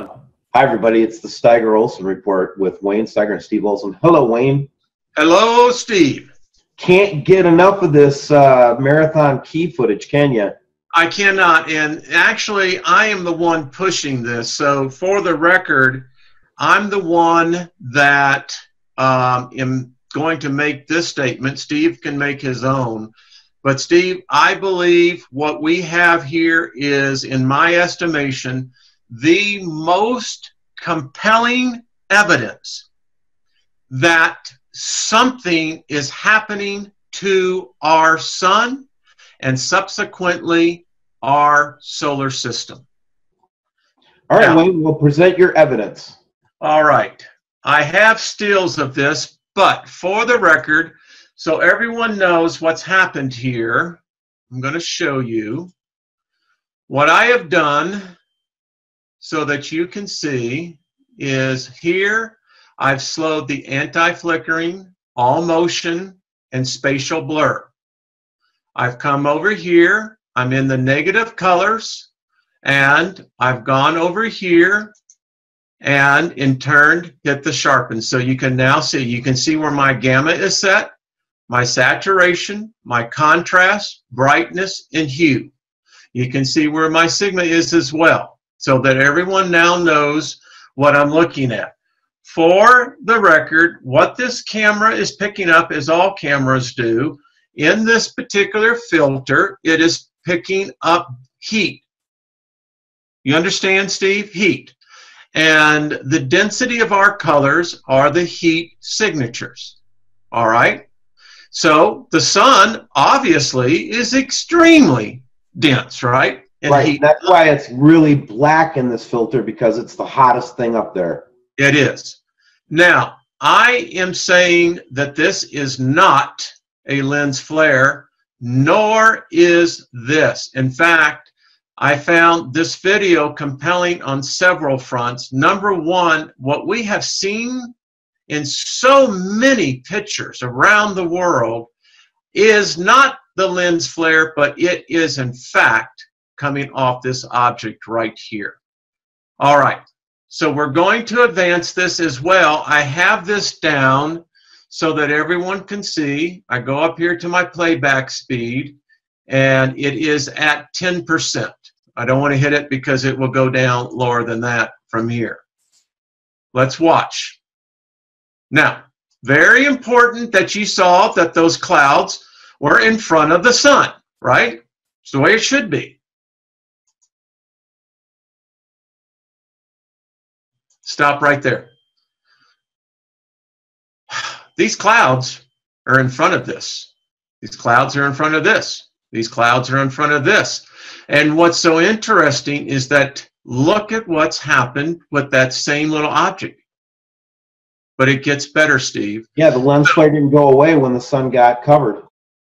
Hi, everybody. It's the Steiger Olson Report with Wayne Steiger and Steve Olson. Hello, Wayne. Hello, Steve. Can't get enough of this uh, marathon key footage, can you? I cannot. And actually, I am the one pushing this. So, for the record, I'm the one that um, am going to make this statement. Steve can make his own. But, Steve, I believe what we have here is, in my estimation, the most compelling evidence that something is happening to our sun and subsequently our solar system. All right, now, Wayne, we'll present your evidence. All right. I have stills of this, but for the record, so everyone knows what's happened here, I'm going to show you what I have done so that you can see is here I've slowed the anti-flickering, all motion, and spatial blur. I've come over here, I'm in the negative colors, and I've gone over here and in turn hit the sharpen. So you can now see, you can see where my gamma is set, my saturation, my contrast, brightness, and hue. You can see where my sigma is as well so that everyone now knows what I'm looking at. For the record, what this camera is picking up, as all cameras do, in this particular filter, it is picking up heat. You understand, Steve? Heat. And the density of our colors are the heat signatures. All right? So the sun, obviously, is extremely dense, right? And right. He, That's why it's really black in this filter because it's the hottest thing up there. It is. Now, I am saying that this is not a lens flare, nor is this. In fact, I found this video compelling on several fronts. Number one, what we have seen in so many pictures around the world is not the lens flare, but it is in fact coming off this object right here. All right, so we're going to advance this as well. I have this down so that everyone can see. I go up here to my playback speed, and it is at 10%. I don't want to hit it because it will go down lower than that from here. Let's watch. Now, very important that you saw that those clouds were in front of the sun, right? It's the way it should be. Stop right there. These clouds are in front of this. These clouds are in front of this. These clouds are in front of this. And what's so interesting is that look at what's happened with that same little object. But it gets better, Steve. Yeah, the lens flare didn't go away when the sun got covered.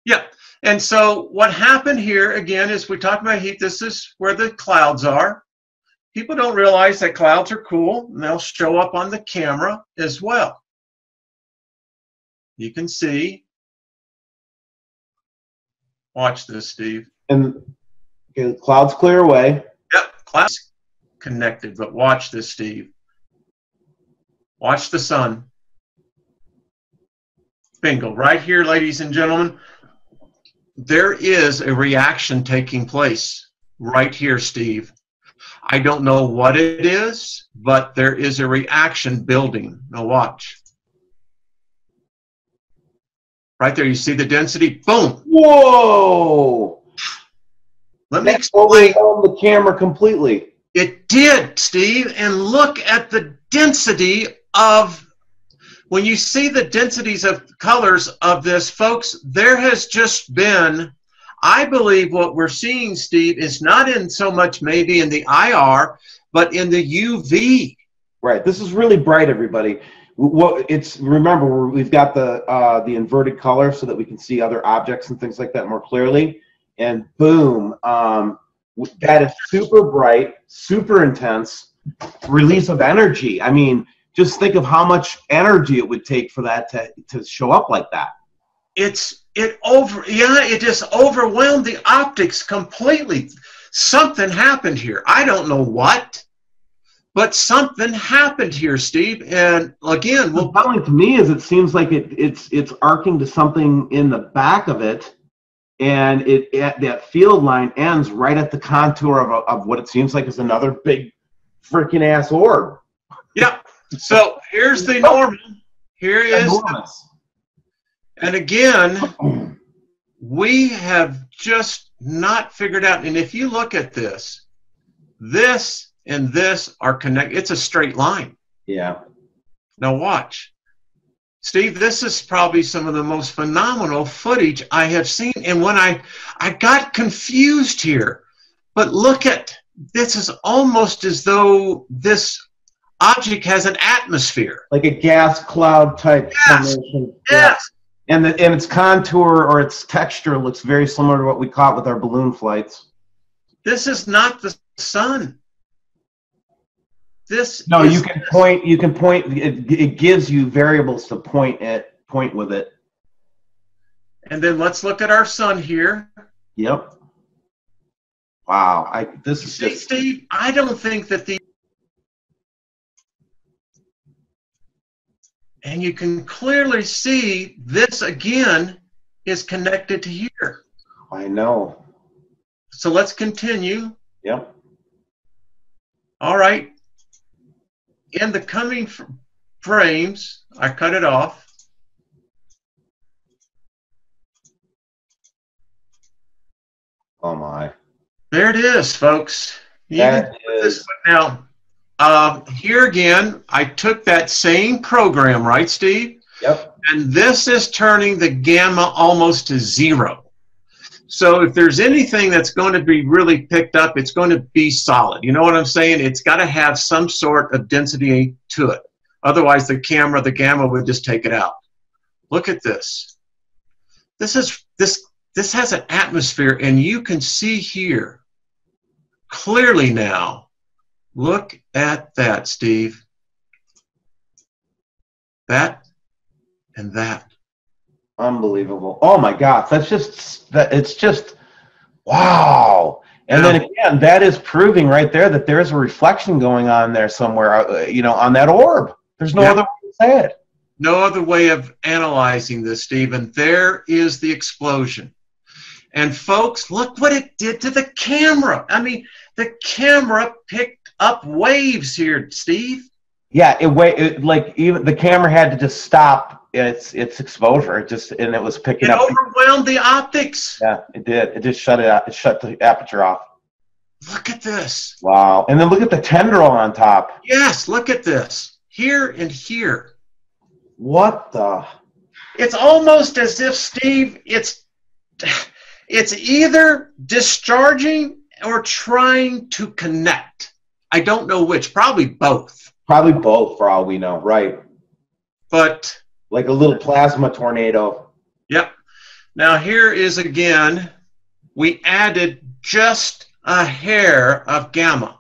Yeah. And so what happened here, again, is we talk about heat. This is where the clouds are people don't realize that clouds are cool and they'll show up on the camera as well. You can see. Watch this, Steve. And okay, clouds clear away. Yep, clouds connected, but watch this, Steve. Watch the sun. Bingo. Right here, ladies and gentlemen, there is a reaction taking place right here, Steve. I don't know what it is, but there is a reaction building. Now watch. Right there, you see the density? Boom! Whoa! Let me explain. the camera completely. It did, Steve. And look at the density of when you see the densities of colors of this, folks, there has just been I believe what we're seeing, Steve, is not in so much maybe in the IR, but in the UV. Right. This is really bright, everybody. What it's remember we've got the uh, the inverted color so that we can see other objects and things like that more clearly. And boom, um, that is super bright, super intense release of energy. I mean, just think of how much energy it would take for that to to show up like that. It's it over yeah it just overwhelmed the optics completely something happened here i don't know what But something happened here, Steve. And again, well, compelling to me is it seems like it, it's it's arcing to something in the back of it, and it, it that field line ends right at the contour of, of what it seems like is another big freaking ass orb. Yeah. So here's the Norman. Here is. Enormous. And again, we have just not figured out. And if you look at this, this and this are connected. It's a straight line. Yeah. Now watch. Steve, this is probably some of the most phenomenal footage I have seen. And when I I got confused here, but look at this is almost as though this object has an atmosphere. Like a gas cloud type yes. formation. Yes. And, the, and its contour or its texture looks very similar to what we caught with our balloon flights. This is not the sun. This no, you can this. point. You can point. It, it gives you variables to point at point with it. And then let's look at our sun here. Yep. Wow, I this is See, just... Steve. I don't think that the and you can clearly see this again is connected to here. I know. So let's continue. Yep. All right. In the coming frames, I cut it off. Oh my. There it is, folks. You that is... now, uh, here again, I took that same program, right, Steve? Yep. And this is turning the gamma almost to zero. So if there's anything that's going to be really picked up, it's going to be solid. You know what I'm saying? It's got to have some sort of density to it. Otherwise, the camera, the gamma would just take it out. Look at this. This is this this has an atmosphere, and you can see here clearly now. Look at that, Steve. That and that. Unbelievable. Oh my God. that's just that it's just wow. And then again, that is proving right there that there's a reflection going on there somewhere, uh, you know, on that orb. There's no yeah. other way to say it. No other way of analyzing this, Stephen. There is the explosion. And folks, look what it did to the camera. I mean, the camera picked up waves here, Steve. Yeah, it, it like even the camera had to just stop its its exposure. It just and it was picking it up. It overwhelmed the optics. Yeah, it did. It just shut it out. It shut the aperture off. Look at this. Wow. And then look at the tendril on top. Yes, look at this. Here and here. What the? It's almost as if Steve, it's it's either discharging or trying to connect. I don't know which. Probably both. Probably both, for all we know. Right. But like a little plasma tornado. Yep. Now here is again, we added just a hair of gamma.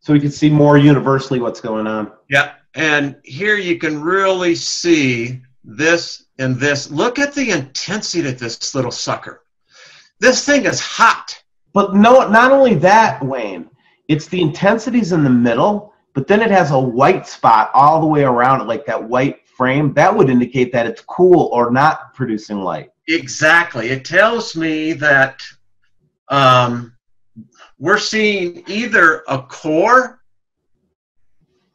So we can see more universally what's going on. Yep. And here you can really see this and this. Look at the intensity of this little sucker. This thing is hot. But no, not only that, Wayne, it's the intensities in the middle but then it has a white spot all the way around it, like that white frame. That would indicate that it's cool or not producing light. Exactly. It tells me that um, we're seeing either a core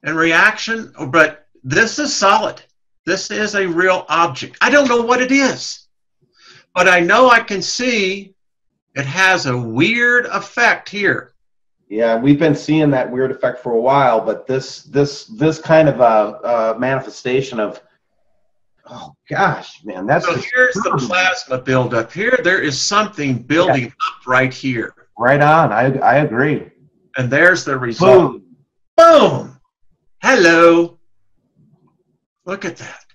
and reaction, but this is solid. This is a real object. I don't know what it is, but I know I can see it has a weird effect here. Yeah, we've been seeing that weird effect for a while, but this this this kind of a, a manifestation of oh gosh, man, that's so here's the plasma buildup. Here, there is something building yeah. up right here. Right on. I I agree. And there's the result. Boom. Boom. Hello. Look at that.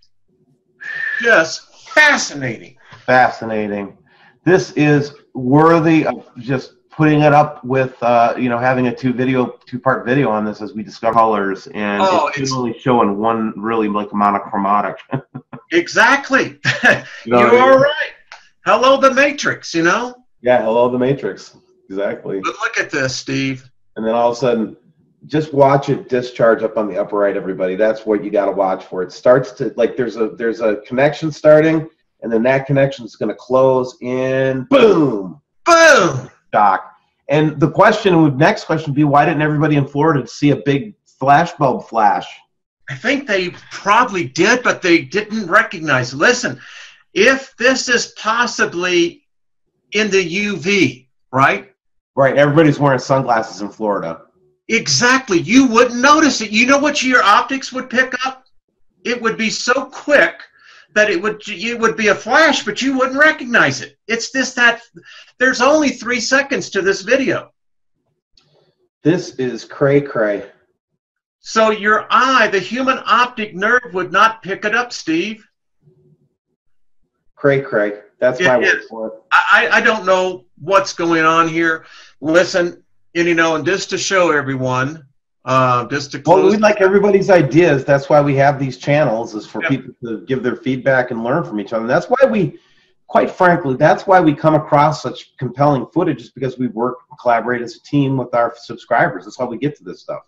Just fascinating. Fascinating. This is worthy of just putting it up with uh, you know having a two video two part video on this as we discover colors and oh, it's, it's only showing one really like monochromatic exactly you, are mean? right hello the matrix you know yeah hello the matrix exactly but look at this steve and then all of a sudden just watch it discharge up on the upper right, everybody. That's what you got to watch for. It starts to like there's a there's a connection starting, and then that connection is going to close in. Boom, boom, shock. And the question would next question would be why didn't everybody in Florida see a big flashbulb flash? I think they probably did, but they didn't recognize. Listen, if this is possibly in the UV, right? Right. Everybody's wearing sunglasses in Florida. Exactly. You wouldn't notice it. You know what your optics would pick up? It would be so quick that it would it would be a flash, but you wouldn't recognize it. It's this that there's only three seconds to this video. This is cray cray. So your eye, the human optic nerve, would not pick it up, Steve. Cray cray. That's my word for it. I, I don't know what's going on here. Listen, and you know, and just to show everyone, uh, just to close. Well, we'd like everybody's ideas. That's why we have these channels, is for yep. people to give their feedback and learn from each other. And that's why we, quite frankly, that's why we come across such compelling footage, is because we work collaborate as a team with our subscribers. That's how we get to this stuff.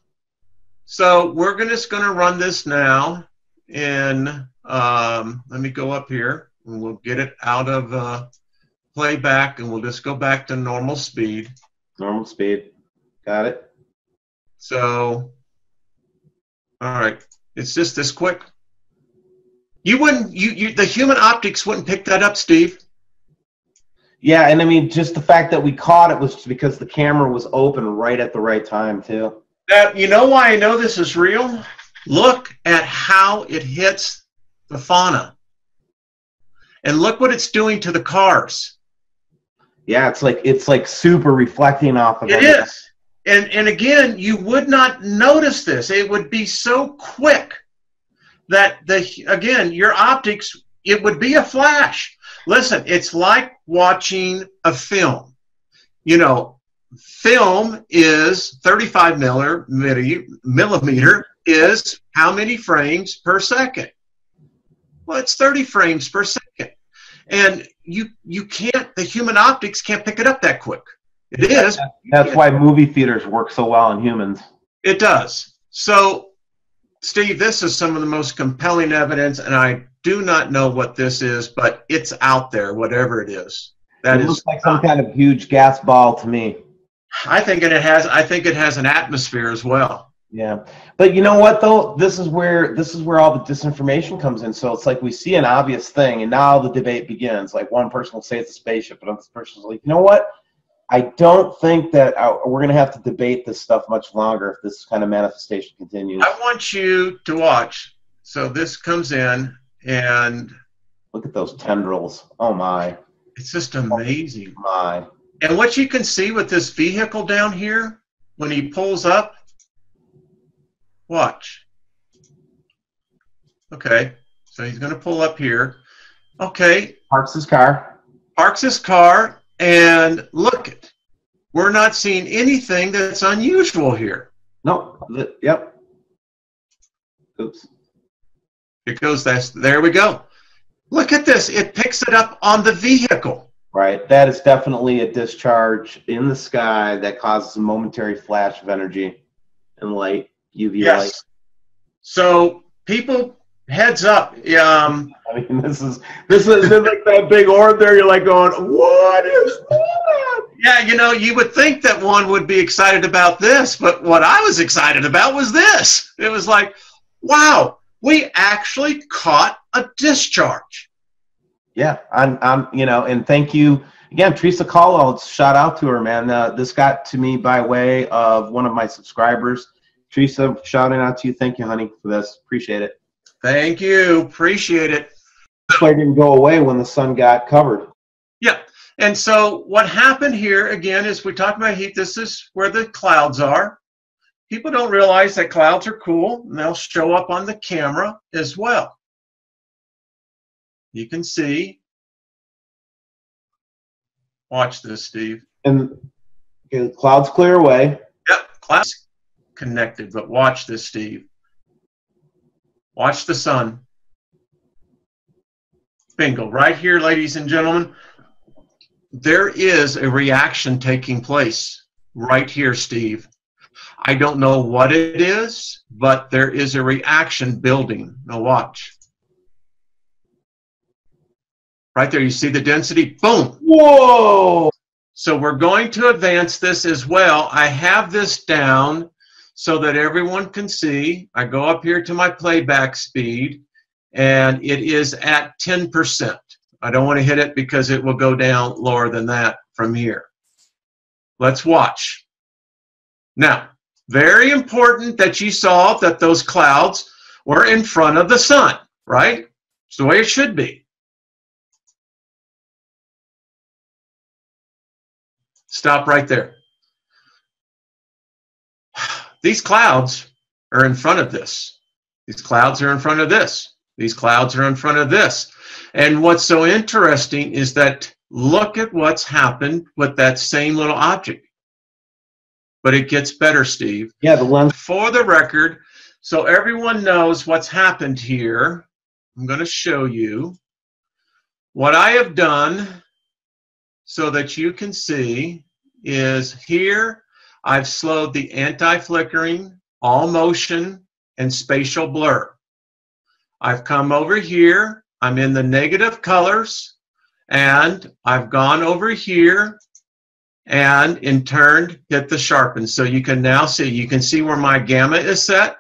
So we're gonna, just going to run this now. And um, let me go up here and we'll get it out of uh, playback and we'll just go back to normal speed. Normal speed. Got it. So, all right. It's just this quick. You wouldn't, you, you, the human optics wouldn't pick that up, Steve. Yeah, and I mean, just the fact that we caught it was because the camera was open right at the right time, too. Now, you know why I know this is real? Look at how it hits the fauna. And look what it's doing to the cars. Yeah, it's like it's like super reflecting off of it. It is. And and again, you would not notice this. It would be so quick that the again, your optics it would be a flash. Listen, it's like watching a film. You know, film is 35 millimeter is how many frames per second? Well, it's 30 frames per second. And you you can't the human optics can't pick it up that quick. It is. That's why movie theaters work so well on humans. It does. So, Steve, this is some of the most compelling evidence, and I do not know what this is, but it's out there, whatever it is. That it is, looks like some kind of huge gas ball to me. I think it has. I think it has an atmosphere as well. Yeah, but you know what though? This is where this is where all the disinformation comes in. So it's like we see an obvious thing, and now the debate begins. Like one person will say it's a spaceship, but another person's like, you know what? I don't think that uh, we're going to have to debate this stuff much longer if this kind of manifestation continues. I want you to watch. So this comes in, and look at those tendrils. Oh my! It's just amazing. Oh my! And what you can see with this vehicle down here, when he pulls up, watch. Okay, so he's going to pull up here. Okay. Parks his car. Parks his car, and look it. We're not seeing anything that's unusual here. No. Yep. Oops. It goes. That's there. We go. Look at this. It picks it up on the vehicle. Right. That is definitely a discharge in the sky that causes a momentary flash of energy and light, UV yes. light. So people, heads up. Um, I mean, this is this is like that big orb there. You're like going, what is that? Yeah, you know, you would think that one would be excited about this, but what I was excited about was this. It was like, wow, we actually caught a discharge. Yeah, I'm, I'm, you know, and thank you again, Teresa Caldwell. Shout out to her, man. Uh, this got to me by way of one of my subscribers. Teresa, shouting out to you. Thank you, honey, for this. Appreciate it. Thank you. Appreciate it. The Flare didn't go away when the sun got covered. Yeah. And so what happened here again is we talked about heat. This is where the clouds are. People don't realize that clouds are cool and they'll show up on the camera as well you can see. Watch this, Steve. And okay, clouds clear away. Yep, clouds connected, but watch this, Steve. Watch the sun. Bingo. Right here, ladies and gentlemen, there is a reaction taking place right here, Steve. I don't know what it is, but there is a reaction building. Now watch. Right there, you see the density? Boom! Whoa! So we're going to advance this as well. I have this down so that everyone can see. I go up here to my playback speed, and it is at 10%. I don't want to hit it because it will go down lower than that from here. Let's watch. Now, very important that you saw that those clouds were in front of the sun, right? It's the way it should be. Stop right there. These clouds are in front of this. These clouds are in front of this. These clouds are in front of this. And what's so interesting is that look at what's happened with that same little object. But it gets better, Steve. Yeah, the lens. For the record, so everyone knows what's happened here, I'm going to show you what I have done so that you can see is here I've slowed the anti-flickering, all motion, and spatial blur. I've come over here, I'm in the negative colors, and I've gone over here and in turn hit the sharpen. So you can now see, you can see where my gamma is set,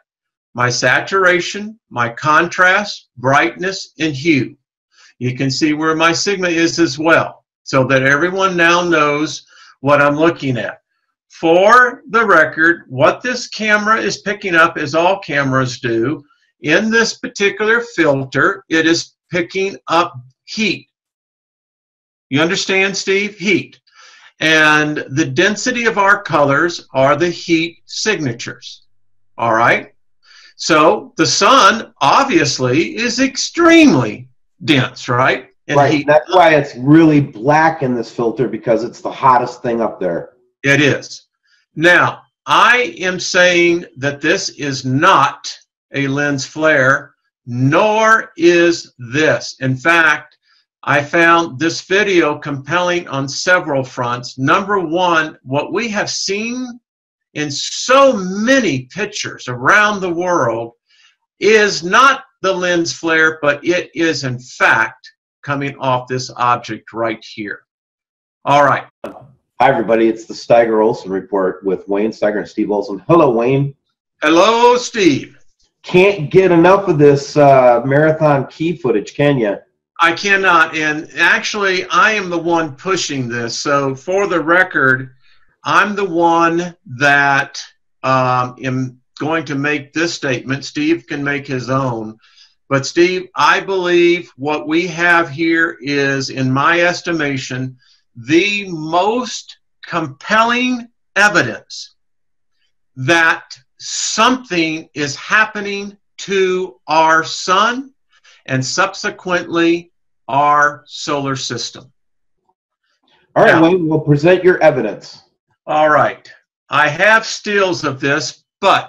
my saturation, my contrast, brightness, and hue. You can see where my sigma is as well, so that everyone now knows what I'm looking at. For the record, what this camera is picking up, as all cameras do, in this particular filter, it is picking up heat. You understand, Steve? Heat. And the density of our colors are the heat signatures. All right? So the sun, obviously, is extremely dense, right? And right. Heat. That's why it's really black in this filter because it's the hottest thing up there. It is. Now, I am saying that this is not a lens flare, nor is this. In fact, I found this video compelling on several fronts. Number one, what we have seen in so many pictures around the world is not the lens flare, but it is in fact coming off this object right here. All right. Hi, everybody. It's the Steiger Olson Report with Wayne Steiger and Steve Olson. Hello, Wayne. Hello, Steve. Can't get enough of this uh, marathon key footage, can you? I cannot. And actually, I am the one pushing this. So, for the record, I'm the one that um, am going to make this statement. Steve can make his own. But, Steve, I believe what we have here is, in my estimation, the most compelling evidence that something is happening to our sun and subsequently our solar system. All right, now, Wayne, we'll present your evidence. All right. I have stills of this, but